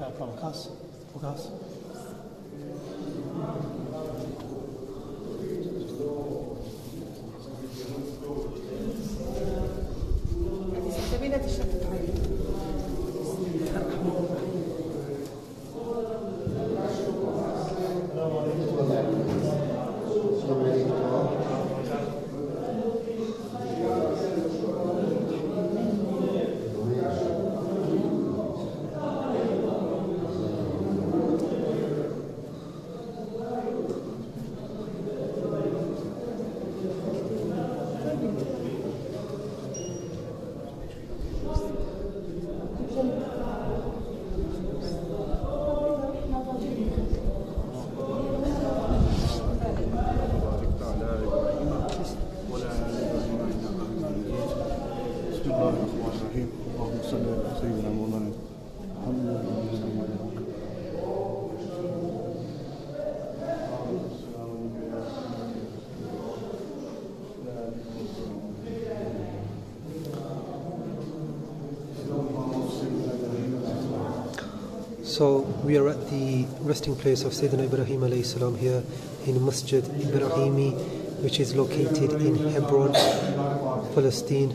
Enfin, grâce, pour grâce. So we are at the resting place of Sayyidina Ibrahim alayhi salam here in Masjid Ibrahimi, which is located in Hebron, Palestine.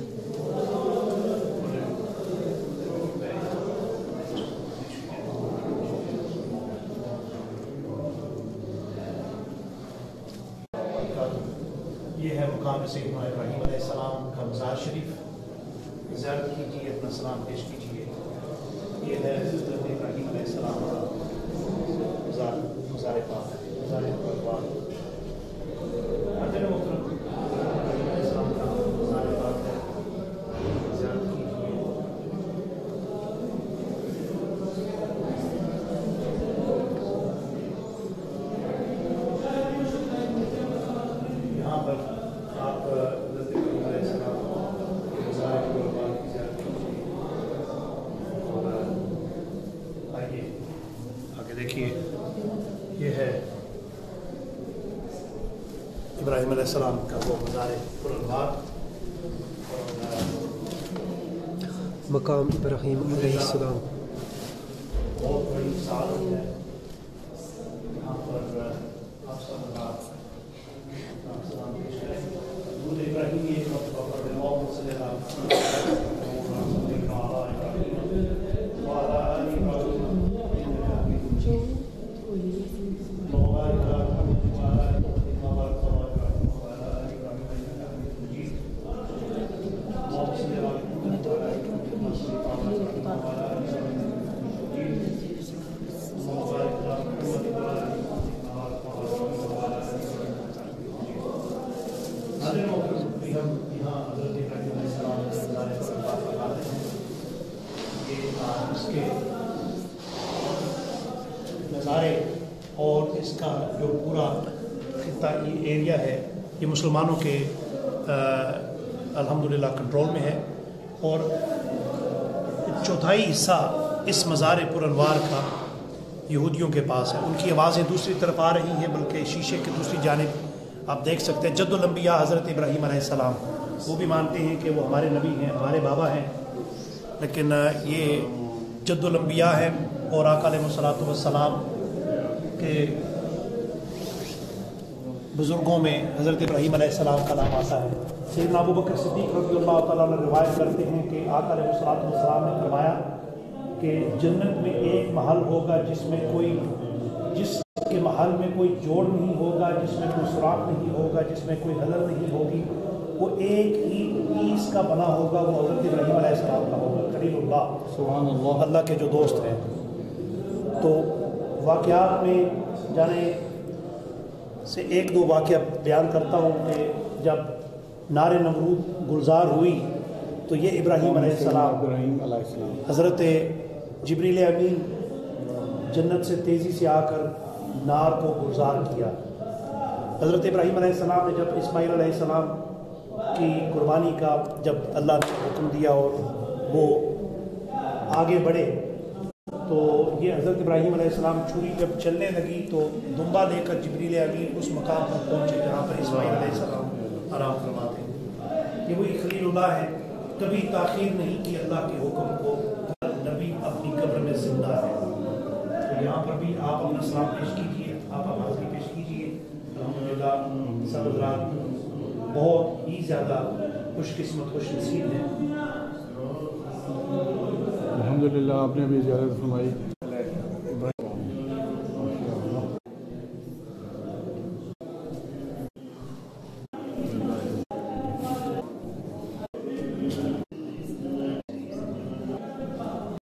یہ ہے حضرت ابراہیم علیہ السلام کا مزار پاک حضرت محترم ابراہیم علیہ السلام کا مزار پاک ہے زیارت کیجیے یہاں پر آپ حضرت ابراہیم علیہ السلام کے مزار پاک کی زیارت کیجیے اور آئیے آگے دیکھیے یہ ہے ابراہیم علیہ السلام کا وہ مزار پرانوار مقام ابراہیم علیہ السلام۔ بہت بڑی سعادت ہے یہاں پر آپ سب کا آپ سلام پیش کریں درود ابراہیمی ایک مرتبہ پڑھ لیں اللہم صلی اللہ حضرت محترم بھی ہم یہاں حضرت ابراہیم علیہ السلام کے مزار پر بات لگاتے ہیں یہ آج اس کے نظارے اور اس کا جو پورا خطہ ایریا ہے، یہ مسلمانوں کے الحمدللہ کنٹرول میں ہے۔ اور چوتھائی حصہ اس مزار پر انوار کا یہودیوں کے پاس ہے۔ ان کی آوازیں دوسری طرف آ رہی ہیں، بلکہ شیشے کی دوسری جانب آپ دیکھ سکتے ہیں۔ جد الانبیاء حضرت ابراہیم علیہ السلام، وہ بھی مانتے ہیں کہ وہ ہمارے نبی ہیں، ہمارے بابا ہیں۔ لیکن یہ جد الانبیاء ہیں اور آقا علیہ الصلاۃ والسلام کے بزرگوں میں حضرت ابراہیم علیہ السلام کا نام آتا ہے۔ سیدنا ابو بکر صدیق رضی اللہ تعالیٰ نے روایت کرتے ہیں کہ آقا علیہ الصلاۃ والسلام نے فرمایا کہ جنت میں ایک محل ہوگا جس میں کوئی جس کے محل میں کوئی جوڑ نہیں ہوگا، جس میں کوئی سوراخ نہیں ہوگا، جس میں کوئی حضر نہیں ہوگی۔ وہ ایک ہی پیس کا بنا ہوگا وہ حضرت ابراہیم علیہ السلام کا ہوگا خلیل اللہ۔ سبحان اللہ۔ اللہ کے جو دوست ہیں۔ تو واقعات میں جانے سے ایک دو واقعہ بیان کرتا ہوں کہ جب نار نمرود گلزار ہوئی تو یہ ابراہیم علیہ السلام ابراہیم علیہ السلام۔ حضرت جبریل امین جنت سے تیزی سے آ کر نار کو گلزار کیا۔ حضرت ابراہیم علیہ السلام نے جب اسماعیل علیہ السلام کی قربانی کا جب اللہ نے حکم دیا اور وہ آگے بڑھے، تو یہ حضرت ابراہیم علیہ السلام چھری جب چلنے لگی تو دمبا لے کر جبریل امین اس مقام پر پہنچے جہاں پر اسماعیل علیہ السلام آرام فرماتے ہیں۔ یہ وہی خلیل اللہ ہے کبھی تاخیر نہیں کی اللہ کے حکم کو۔ نبی اپنی قبر میں زندہ ہے۔ تو یہاں پر بھی آپ اپنا سلام پیش کیجیے آپ حاضری پیش کیجیے الحمدللہ، سب حضرات بہت ہی زیادہ خوش قسمت، خوش نصیب ہیں۔ الحمد للہ آپ نے بھی اجازت فرمائی۔